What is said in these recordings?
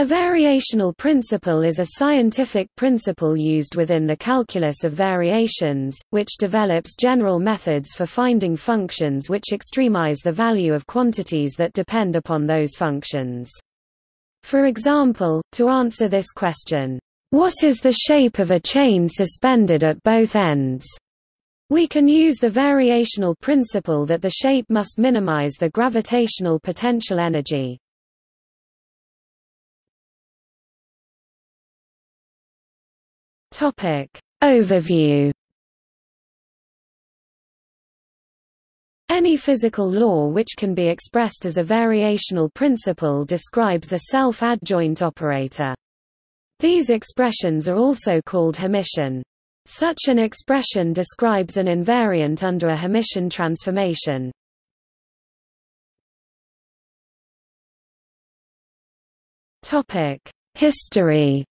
A variational principle is a scientific principle used within the calculus of variations, which develops general methods for finding functions which extremize the value of quantities that depend upon those functions. For example, to answer this question, what is the shape of a chain suspended at both ends? We can use the variational principle that the shape must minimize the gravitational potential energy. Topic Overview Any physical law which can be expressed as a variational principle describes a self-adjoint operator. These expressions are also called Hermitian. Such an expression describes an invariant under a Hermitian transformation. History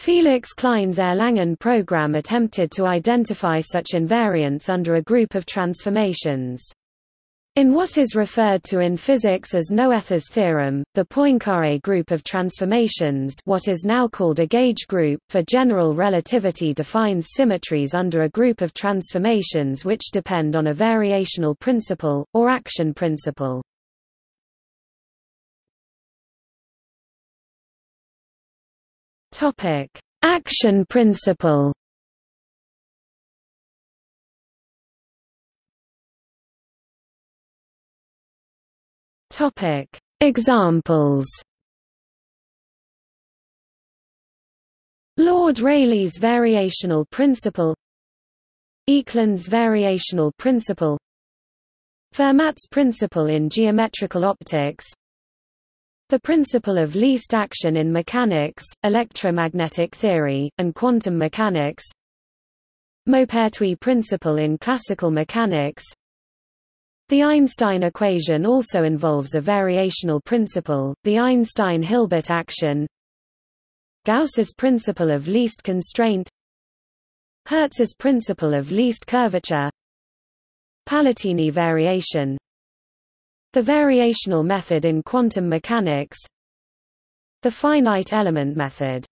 Felix Klein's Erlangen program attempted to identify such invariants under a group of transformations. In what is referred to in physics as Noether's theorem, the Poincare group of transformations what is now called a gauge group for general relativity defines symmetries under a group of transformations which depend on a variational principle, or action principle. Topic: Action principle. Topic: Examples. Lord Rayleigh's variational principle. Ekeland's variational principle. Fermat's principle in geometrical optics the principle of least action in mechanics, electromagnetic theory, and quantum mechanics. Maupertuis principle in classical mechanics. The Einstein equation also involves a variational principle, the Einstein-Hilbert action. Gauss's principle of least constraint. Hertz's principle of least curvature. Palatini variation the variational method in quantum mechanics The finite element method